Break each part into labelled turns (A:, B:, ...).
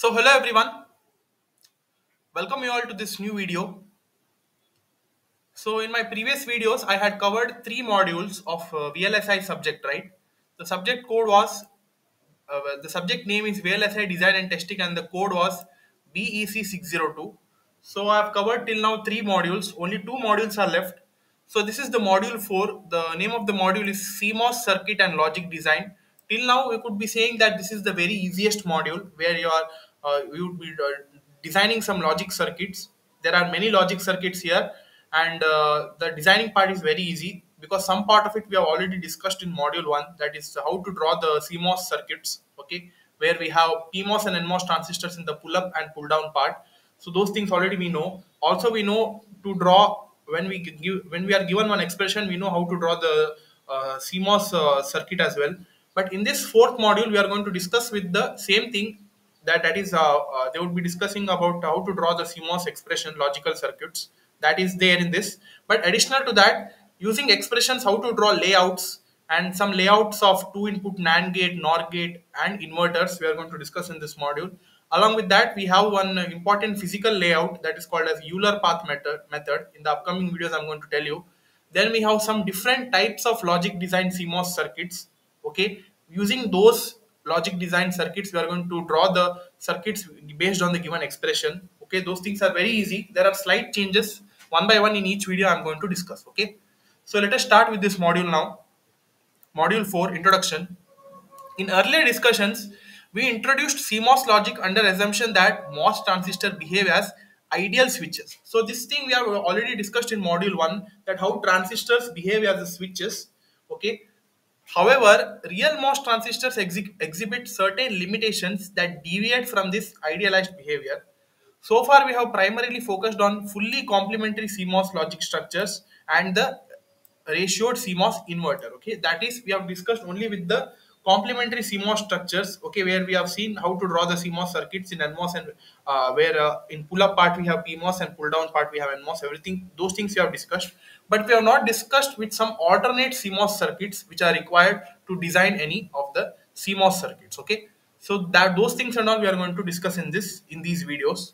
A: So hello everyone, welcome you all to this new video. So in my previous videos, I had covered three modules of uh, VLSI subject, right? The subject code was, uh, the subject name is VLSI design and testing and the code was BEC602. So I have covered till now three modules, only two modules are left. So this is the module 4. The name of the module is CMOS circuit and logic design. Till now we could be saying that this is the very easiest module where you are uh, you would be uh, designing some logic circuits. There are many logic circuits here and uh, the designing part is very easy because some part of it we have already discussed in module 1 that is how to draw the CMOS circuits okay where we have PMOS and NMOS transistors in the pull up and pull down part. So those things already we know. Also we know to draw when we give when we are given one expression we know how to draw the uh, CMOS uh, circuit as well. But in this fourth module we are going to discuss with the same thing that that is uh, uh, they would be discussing about how to draw the CMOS expression logical circuits. That is there in this. But additional to that using expressions how to draw layouts and some layouts of two input NAND gate, NOR gate and inverters we are going to discuss in this module. Along with that we have one important physical layout that is called as Euler path method method. In the upcoming videos I'm going to tell you. Then we have some different types of logic design CMOS circuits. Okay? Using those logic design circuits we are going to draw the circuits based on the given expression. Okay those things are very easy. There are slight changes one by one in each video i'm going to discuss okay? So let us start with this module now. Module 4 introduction. In earlier discussions we introduced cmos logic under assumption that mos transistor behave as ideal switches. So this thing we have already discussed in module 1 that how transistors behave as switches okay However, real MOS transistors exhi- exhibit certain limitations that deviate from this idealized behavior. So far, we have primarily focused on fully complementary CMOS logic structures and the ratioed CMOS inverter. Okay, that is, we have discussed only with the complementary CMOS structures. Okay, where we have seen how to draw the CMOS circuits in NMOS and uh, where uh, in pull-up part we have PMOS and pull-down part we have NMOS. Everything those things we have discussed, but we have not discussed with some alternate CMOS circuits which are required to design any of the CMOS circuits. Okay, so that those things and all we are going to discuss in this in these videos.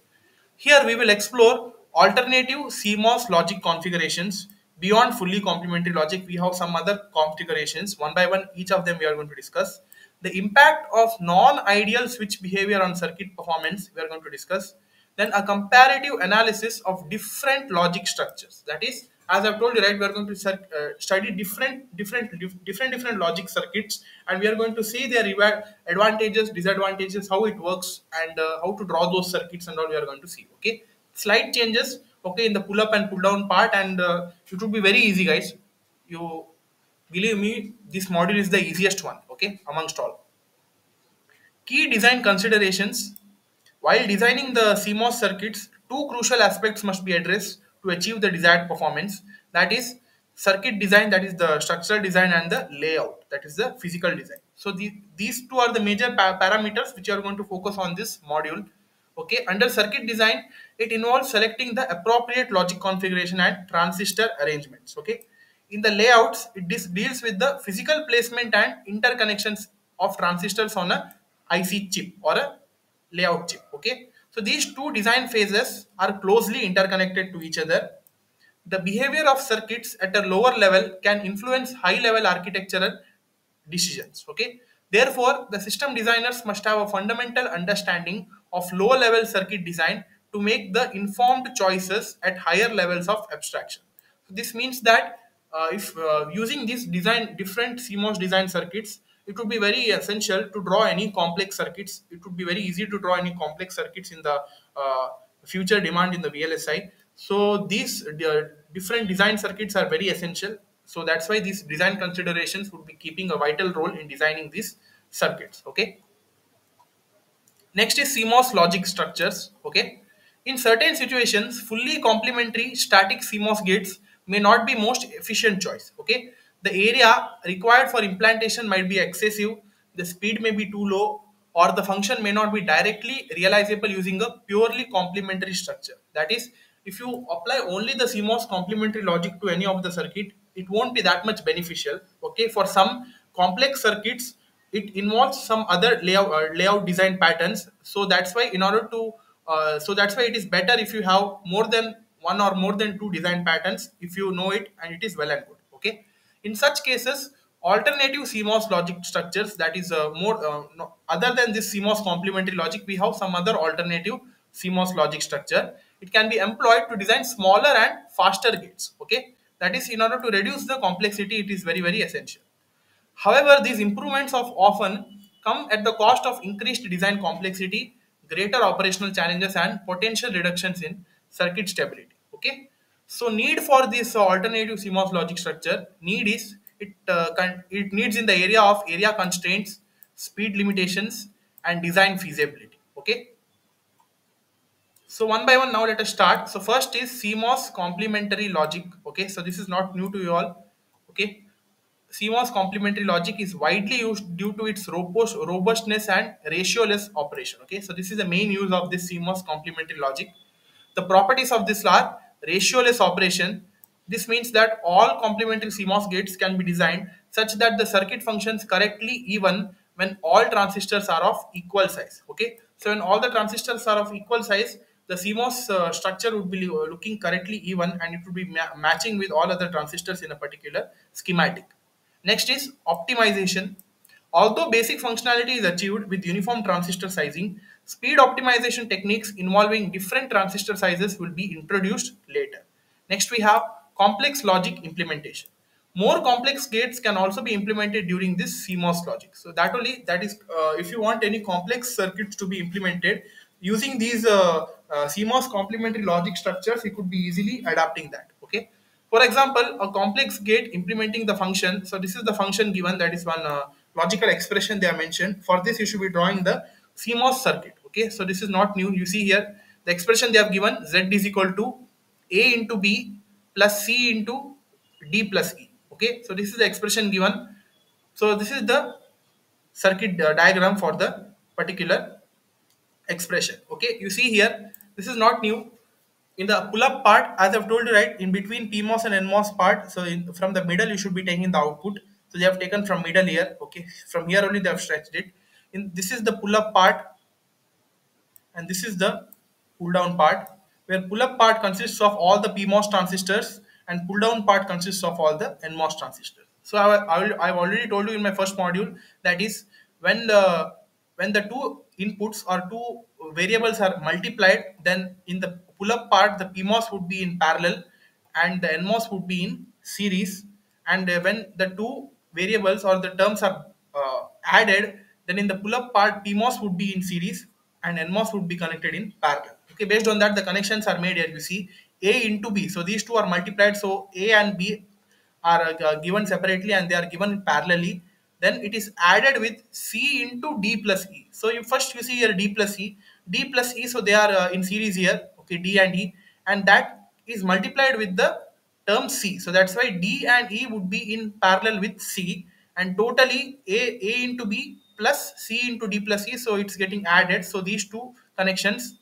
A: Here we will explore alternative CMOS logic configurations. Beyond fully complementary logic, we have some other configurations. One by one, each of them we are going to discuss. The impact of non-ideal switch behavior on circuit performance, we are going to discuss. Then a comparative analysis of different logic structures. That is, as I've told you, right, we are going to uh, study different, different, dif- different, different logic circuits, and we are going to see their advantages, disadvantages, how it works, and uh, how to draw those circuits, and all we are going to see. Okay, slight changes. Okay, in the pull up and pull down part, and uh, it would be very easy, guys. You believe me, this module is the easiest one. Okay, amongst all. Key design considerations while designing the CMOS circuits, two crucial aspects must be addressed to achieve the desired performance. That is circuit design, that is the structural design, and the layout, that is the physical design. So the, these two are the major pa- parameters which are going to focus on this module. Okay, under circuit design, it involves selecting the appropriate logic configuration and transistor arrangements. Okay, in the layouts, it deals with the physical placement and interconnections of transistors on a IC chip or a layout chip okay? So these two design phases are closely interconnected to each other. The behavior of circuits at a lower level can influence high level architectural decisions okay? Therefore the system designers must have a fundamental understanding of low level circuit design to make the informed choices at higher levels of abstraction so this means that uh, if uh, using these design different CMOS design circuits, it would be very essential to draw any complex circuits. It would be very easy to draw any complex circuits in the uh, future demand in the VLSI. So these uh, different design circuits are very essential. So that's why these design considerations would be keeping a vital role in designing these circuits. Okay. Next is CMOS logic structures. Okay. In certain situations, fully complementary static CMOS gates may not be most efficient choice. Okay. The area required for implantation might be excessive, the speed may be too low, or the function may not be directly realizable using a purely complementary structure. That is, if you apply only the CMOS complementary logic to any of the circuit, it won't be that much beneficial. Okay. For some complex circuits, it involves some other layout uh, layout design patterns. So that's why in order to uh, so that's why it is better if you have more than one or more than two design patterns if you know it and it is well and good okay? In such cases alternative CMOS logic structures that is uh, more uh, no, other than this CMOS complementary logic we have some other alternative CMOS logic structure. It can be employed to design smaller and faster gates okay? That is in order to reduce the complexity it is very very essential However, these improvements of often come at the cost of increased design complexity, greater operational challenges, and potential reductions in circuit stability. Okay, so need for this alternative CMOS logic structure need is it uh, it needs in the area of area constraints, speed limitations, and design feasibility. Okay, so one by one now let us start. So first is CMOS complementary logic. Okay, so this is not new to you all. Okay, CMOS complementary logic is widely used due to its robust, robustness and ratioless operation. Okay, so this is the main use of this CMOS complementary logic. The properties of this are ratioless operation. This means that all complementary CMOS gates can be designed such that the circuit functions correctly even when all transistors are of equal size. Okay, so when all the transistors are of equal size, the CMOS uh, structure would be looking correctly even and it would be ma matching with all other transistors in a particular schematic. Next is optimization. Although basic functionality is achieved with uniform transistor sizing, speed optimization techniques involving different transistor sizes will be introduced later. Next we have complex logic implementation. More complex gates can also be implemented during this CMOS logic. So that only that is uh, if you want any complex circuits to be implemented using these uh, uh, CMOS complementary logic structures, you could be easily adapting that. For example, a complex gate implementing the function. So this is the function given that is one uh, logical expression they are mentioned. For this, you should be drawing the CMOS circuit. Okay, so this is not new. You see here the expression they have given Z is equal to A into B plus C into D plus E. Okay, so this is the expression given. So this is the circuit uh, diagram for the particular expression. Okay, you see here this is not new in the pull-up part, as I've told you, right, in between PMOS and NMOS part, so in, from the middle, you should be taking the output. So they have taken from middle here, okay. From here only they have stretched it. In this is the pull-up part, and this is the pull-down part, where pull-up part consists of all the PMOS transistors, and pull-down part consists of all the NMOS transistors. So I, I, I've already told you in my first module that is when the when the two inputs or two variables are multiplied, then in the pull-up part, the PMOS would be in parallel and the NMOS would be in series. And uh, when the two variables or the terms are uh, added, then in the pull-up part, PMOS would be in series and NMOS would be connected in parallel. Okay, based on that, the connections are made here. You see A into B. So these two are multiplied. So A and B are uh, given separately and they are given parallelly then it is added with C into D plus E. So you first you see here D plus E, D plus E, so they are uh, in series here, D and E, and that is multiplied with the term C. So that's why D and E would be in parallel with C, and totally A, A into B plus C into D plus E, so it's getting added. So these two connections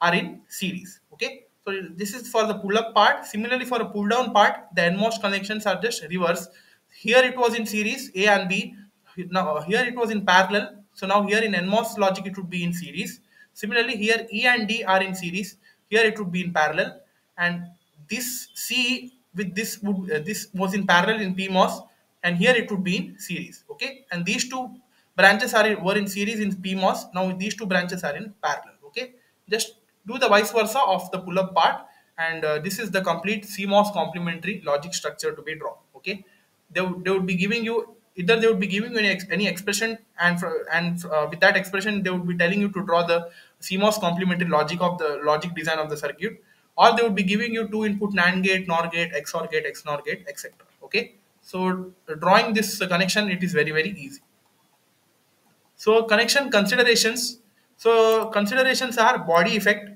A: are in series, okay. So this is for the pull-up part. Similarly, for a pull-down part, the NMOS connections are just reverse here it was in series A and B. Now here it was in parallel. So now here in NMOS logic it would be in series. Similarly here E and D are in series. Here it would be in parallel. And this C with this would uh, this was in parallel in PMOS and here it would be in series. Okay. And these two branches are were in series in PMOS. Now these two branches are in parallel. Okay. Just do the vice versa of the pull-up part and uh, this is the complete CMOS complementary logic structure to be drawn. Okay they would, they would be giving you either they would be giving you any, any expression and for, and uh, with that expression they would be telling you to draw the CMOS complementary logic of the logic design of the circuit or they would be giving you two input NAND gate, NOR gate, XOR gate, XNOR gate, etc. Okay, so drawing this connection it is very very easy. So connection considerations. So considerations are body effect.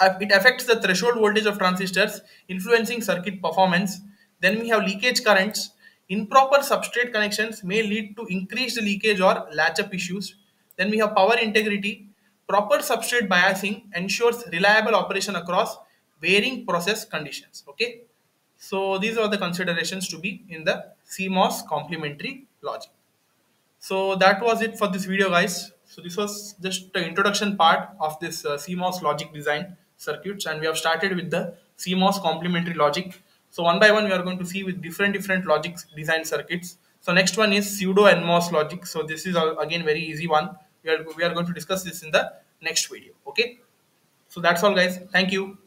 A: Uh, it affects the threshold voltage of transistors, influencing circuit performance then we have leakage currents. Improper substrate connections may lead to increased leakage or latch-up issues. Then we have power integrity. Proper substrate biasing ensures reliable operation across varying process conditions. Okay. So these are the considerations to be in the CMOS complementary logic. So that was it for this video, guys. So this was just the introduction part of this uh, CMOS logic design circuits, and we have started with the CMOS complementary logic. So one by one, we are going to see with different different logic design circuits. So next one is pseudo NMOS logic. So this is again very easy one. We are we are going to discuss this in the next video. Okay. So that's all, guys. Thank you.